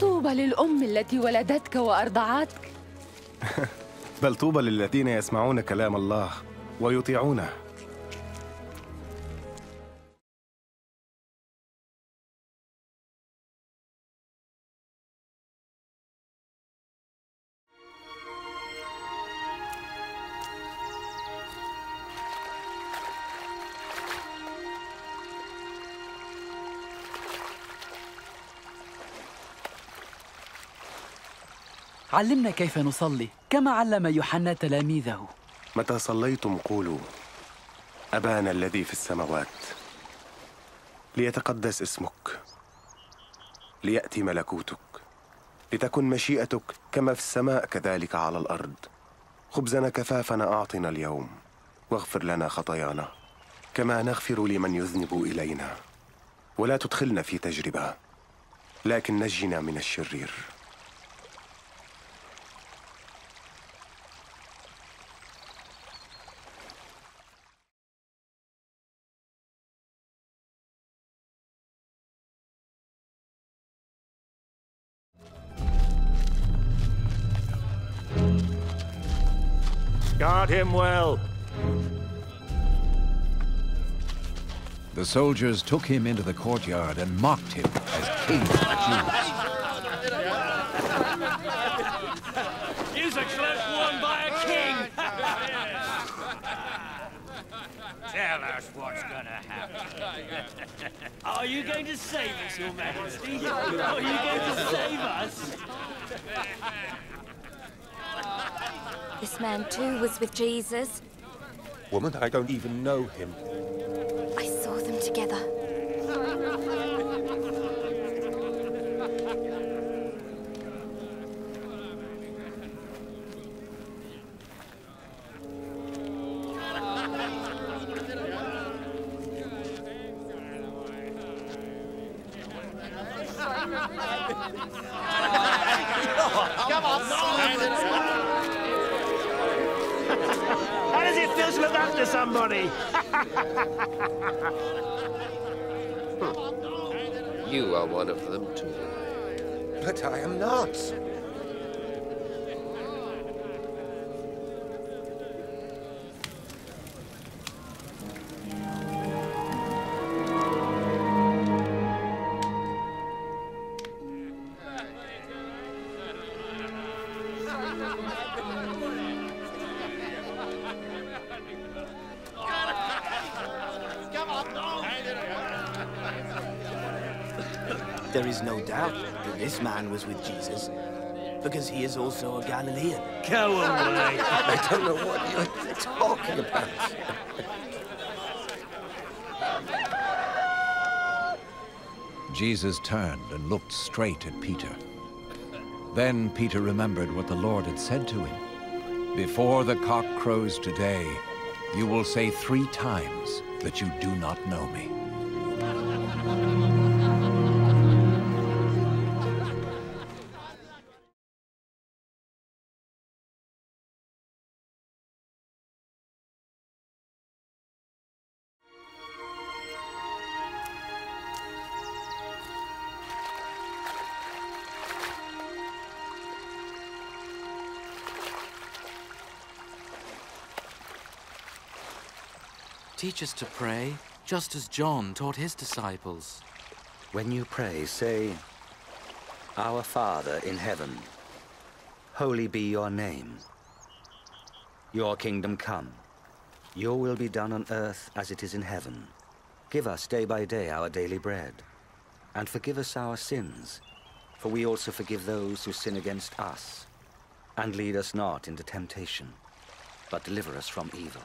طوبى للأم التي ولدتك وأرضعتك. بل طوبى للذين يسمعون كلام الله ويطيعونه. علمنا كيف نصلي كما علم يوحنا تلاميذه. متى صليتم قولوا أبانا الذي في السماوات ليتقدس اسمك ليأتي ملكوتك لتكن مشيئتك كما في السماء كذلك على الأرض. خبزنا كفافنا أعطنا اليوم واغفر لنا خطايانا كما نغفر لمن يذنب إلينا. ولا تدخلنا في تجربة لكن نجنا من الشرير. Guard him well. The soldiers took him into the courtyard and mocked him as king of the Jews. Use a cloak worn by a king. Tell us what's gonna happen. Are you going to save us, Your Majesty? Are you going to save us? This man too was with Jesus. Woman, I don't even know him. I saw them together. How does it feel to look after somebody? You are one of them too. But I am not. There is no doubt that this man was with Jesus, because he is also a Galilean. Go away. I don't know what you're talking about. Jesus turned and looked straight at Peter. Then Peter remembered what the Lord had said to him. Before the cock crows today, you will say three times that you do not know me. Teach us to pray, just as John taught his disciples. When you pray, say, Our Father in heaven, holy be your name. Your kingdom come. Your will be done on earth as it is in heaven. Give us day by day our daily bread. And forgive us our sins, for we also forgive those who sin against us. And lead us not into temptation, but deliver us from evil.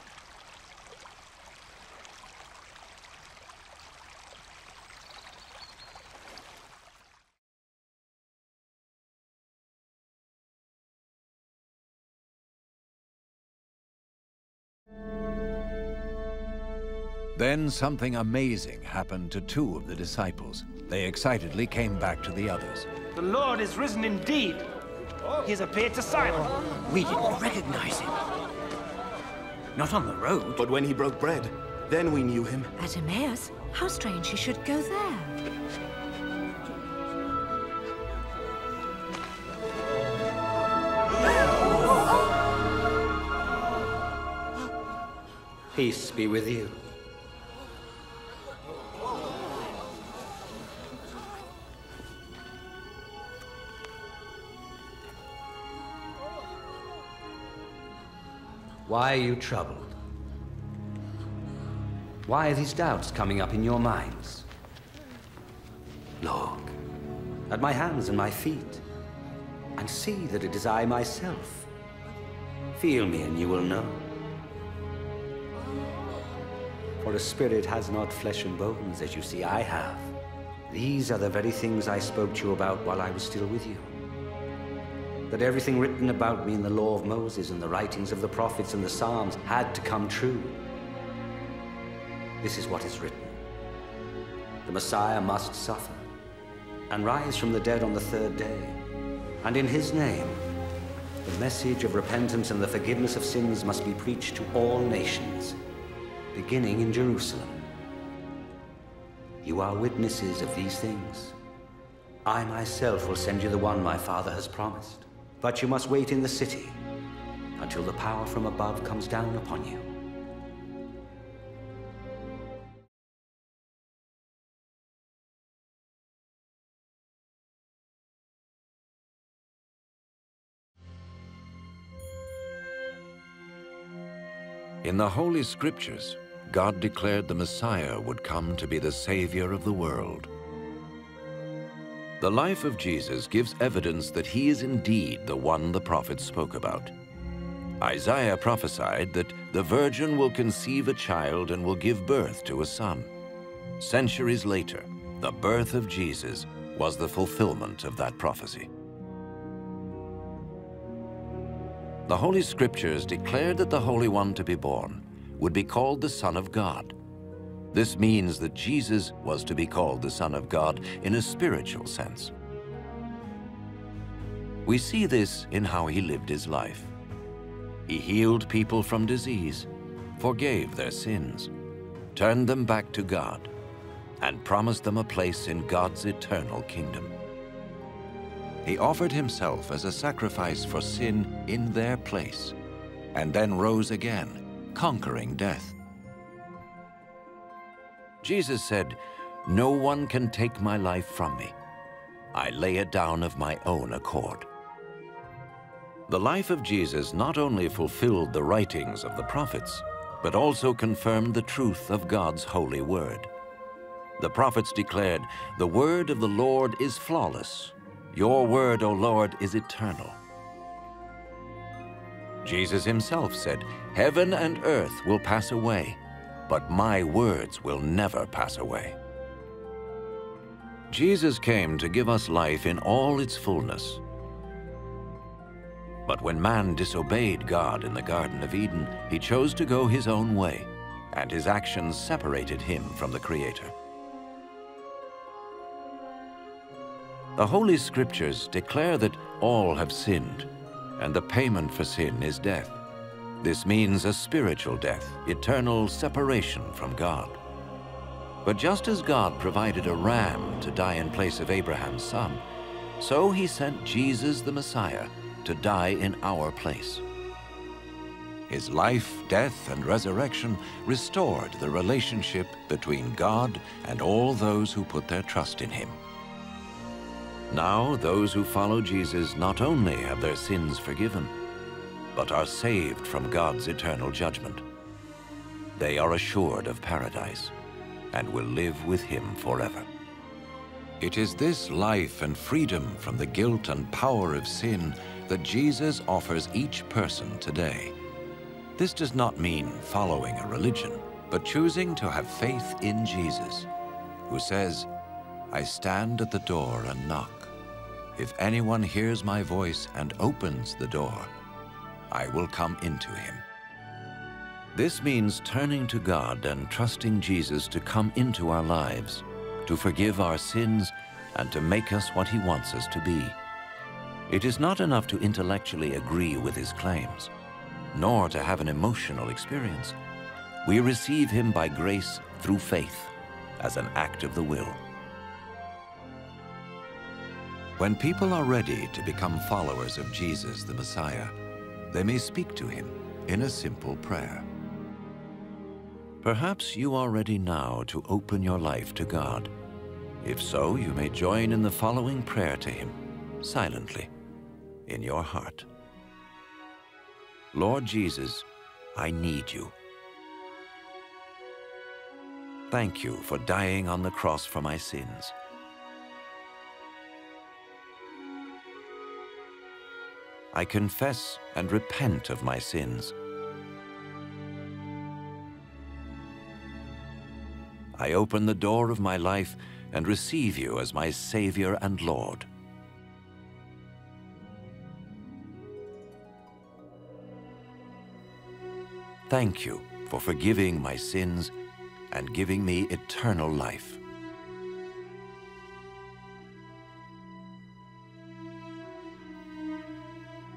Then something amazing happened to two of the disciples. They excitedly came back to the others. The Lord is risen indeed. He has appeared to Simon. We didn't recognize him. Not on the road. But when he broke bread, then we knew him. At Emmaus? How strange he should go there. Peace be with you. Why are you troubled? Why are these doubts coming up in your minds? Look at my hands and my feet, and see that it is I myself. Feel me and you will know. For a spirit has not flesh and bones, as you see I have. These are the very things I spoke to you about while I was still with you. That everything written about me in the law of Moses and the writings of the prophets and the Psalms had to come true. This is what is written. The Messiah must suffer and rise from the dead on the third day. And in his name, the message of repentance and the forgiveness of sins must be preached to all nations, beginning in Jerusalem. You are witnesses of these things. I myself will send you the one my father has promised. But you must wait in the city until the power from above comes down upon you. In the Holy Scriptures, God declared the Messiah would come to be the Savior of the world. The life of Jesus gives evidence that he is indeed the one the prophets spoke about. Isaiah prophesied that the virgin will conceive a child and will give birth to a son. Centuries later, the birth of Jesus was the fulfillment of that prophecy. The Holy Scriptures declared that the Holy One to be born would be called the Son of God. This means that Jesus was to be called the Son of God in a spiritual sense. We see this in how he lived his life. He healed people from disease, forgave their sins, turned them back to God, and promised them a place in God's eternal kingdom. He offered himself as a sacrifice for sin in their place, and then rose again, conquering death. Jesus said, No one can take my life from me. I lay it down of my own accord. The life of Jesus not only fulfilled the writings of the prophets, but also confirmed the truth of God's holy word. The prophets declared, The word of the Lord is flawless, your word, O Lord, is eternal. Jesus himself said, Heaven and earth will pass away, but my words will never pass away. Jesus came to give us life in all its fullness. But when man disobeyed God in the Garden of Eden, he chose to go his own way, and his actions separated him from the Creator. The Holy Scriptures declare that all have sinned, and the payment for sin is death. This means a spiritual death, eternal separation from God. But just as God provided a ram to die in place of Abraham's son, so he sent Jesus the Messiah to die in our place. His life, death, and resurrection restored the relationship between God and all those who put their trust in him. Now, those who follow Jesus not only have their sins forgiven, but are saved from God's eternal judgment. They are assured of paradise and will live with him forever. It is this life and freedom from the guilt and power of sin that Jesus offers each person today. This does not mean following a religion, but choosing to have faith in Jesus, who says, I stand at the door and knock. If anyone hears my voice and opens the door, I will come into him. This means turning to God and trusting Jesus to come into our lives, to forgive our sins, and to make us what he wants us to be. It is not enough to intellectually agree with his claims, nor to have an emotional experience. We receive him by grace through faith, as an act of the will. When people are ready to become followers of Jesus the Messiah, they may speak to him in a simple prayer. Perhaps you are ready now to open your life to God. If so, you may join in the following prayer to Him, silently, in your heart. Lord Jesus, I need you. Thank you for dying on the cross for my sins. I confess and repent of my sins. I open the door of my life and receive you as my Savior and Lord. Thank you for forgiving my sins and giving me eternal life.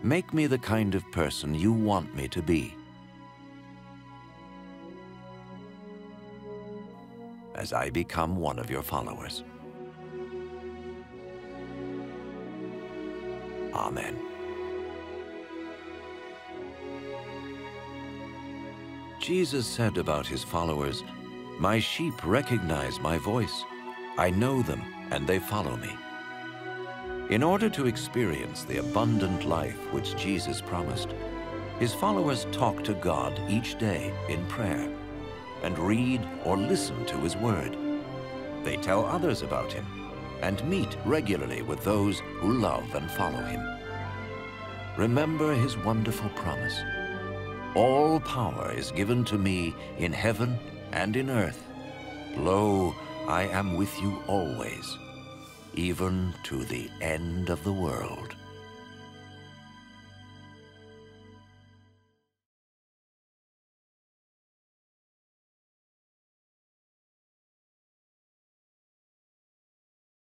Make me the kind of person you want me to be. As I become one of your followers. Amen. Jesus said about his followers, My sheep recognize my voice. I know them, and they follow me. In order to experience the abundant life which Jesus promised, his followers talk to God each day in prayer and read or listen to his word. They tell others about him and meet regularly with those who love and follow him. Remember his wonderful promise. All power is given to me in heaven and in earth. Lo, I am with you always, even to the end of the world.